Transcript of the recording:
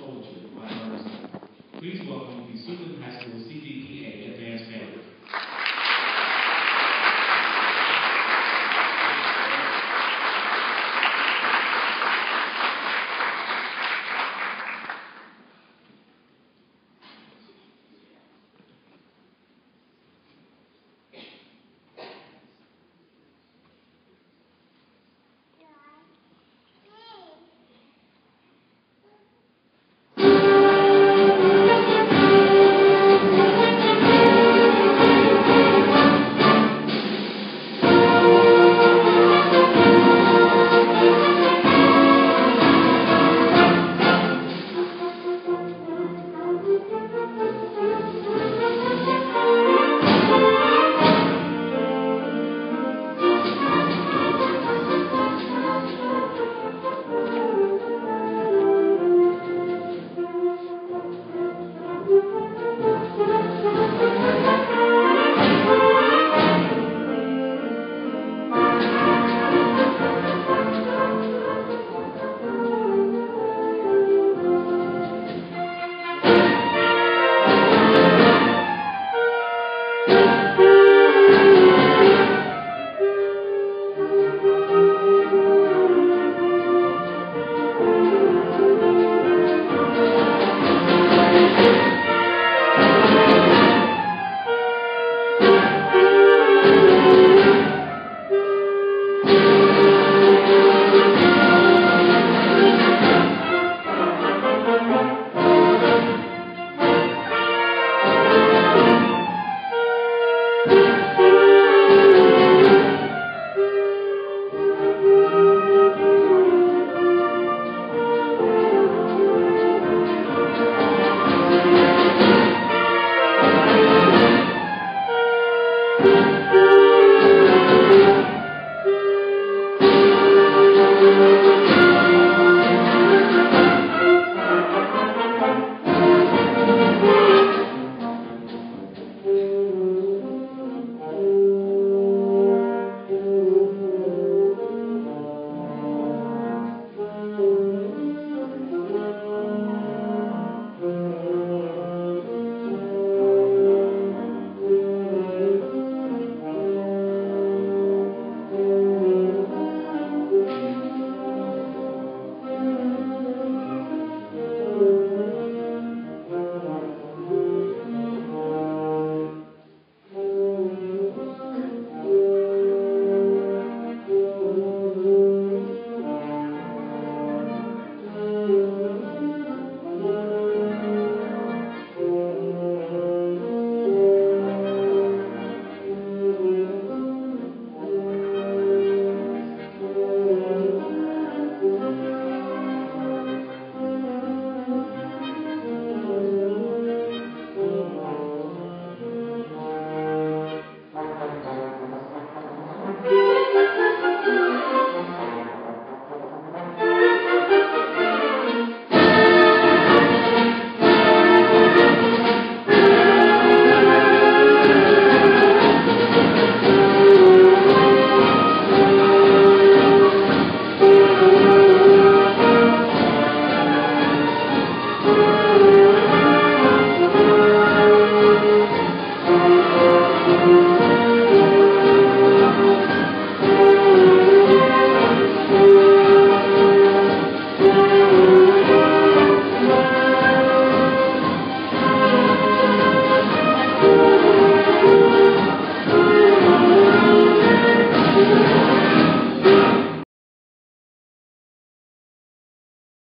Poetry by Ernest. Please welcome the Suitland High School CDPA Advanced Family.